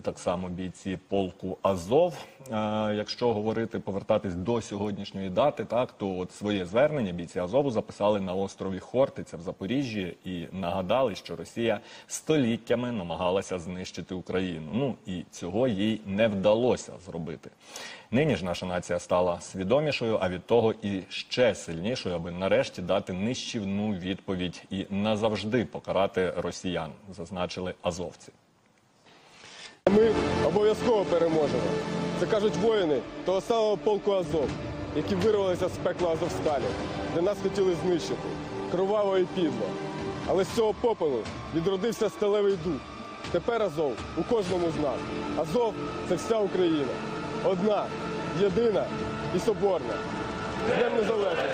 так само бійці полку Азов. Е, Якщо говорити, повертатись до сьогоднішньої дати, так то от своє звернення бійці Азову записали на острові Хортиця в Запоріжжі і нагадали, що Росія століттями намагалася знищити Україну. Ну і цього їй не вдалося зробити. Нині ж наша нація стала свідомішою, а від того і ще сильнішою, аби нарешті дати нищівну відповідь і назавжди покарати росіян, зазначили азовці. Ми обов'язково переможемо. Це кажуть воїни того самого полку Азов, які вирвалися з пекла Азовсталі, де нас хотіли знищити. Кроваво і підло. Але з цього попелу відродився сталевий дух. Тепер Азов у кожному з нас. Азов це вся Україна. Одна, єдина і соборна. З Днем Незалежності!